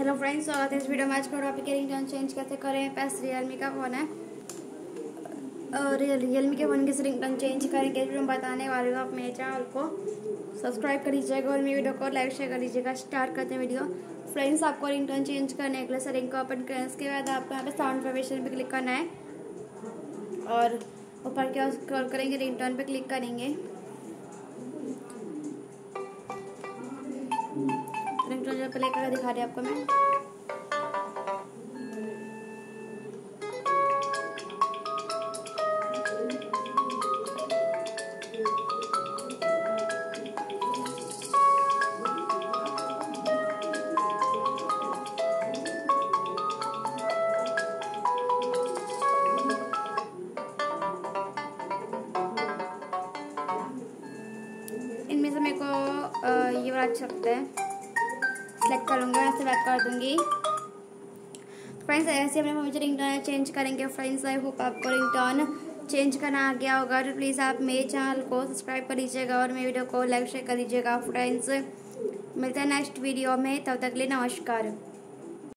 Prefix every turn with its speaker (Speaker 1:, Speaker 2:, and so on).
Speaker 1: Hello friends स्वागत है इस वीडियो में आज का टॉपिक रिंगटोन चेंज कैसे करें? पैस रियलमी का फ़ोन है। और रियलमी के फ़ोन की रिंगटोन चेंज करें? कैसे मैं बताने वाले हूँ आप मेरे चैनल को? सब्सक्राइब कर लीजिएगा और मेरी वीडियो को लाइक शेयर कर लीजिएगा स्टार्ट करते हैं वीडियो फ्रेंड्स आपको रिंग रिंगटोन चेंज करने के लिए सेटिंग को ओपन करें। उसके बाद आपको यहाँ पे साउंड इन्फॉर्मेशन पे क्लिक करना है। और ऊपर क्या स्क्रॉल करेंगे रिंगटोन पे क्लिक करेंगे। जो प्ले दिखा रही आपको मैं। इनमें से मेरे को ये वाला अच्छा लगता है। सेलेक्ट करूँगी, मैं सेलेक्ट कर दूँगी। फ्रेंड्स ऐसे अपने मुझे रिंगटोन चेंज करेंगे। फ्रेंड्स आई होप आपको रिंगटोन चेंज करना आ गया होगा। तो प्लीज़ आप मेरे चैनल को सब्सक्राइब कर लीजिएगा और मेरे वीडियो को लाइक शेयर कर लीजिएगा फ्रेंड्स मिलते हैं नेक्स्ट वीडियो में। तब तक लिए नमस्कार।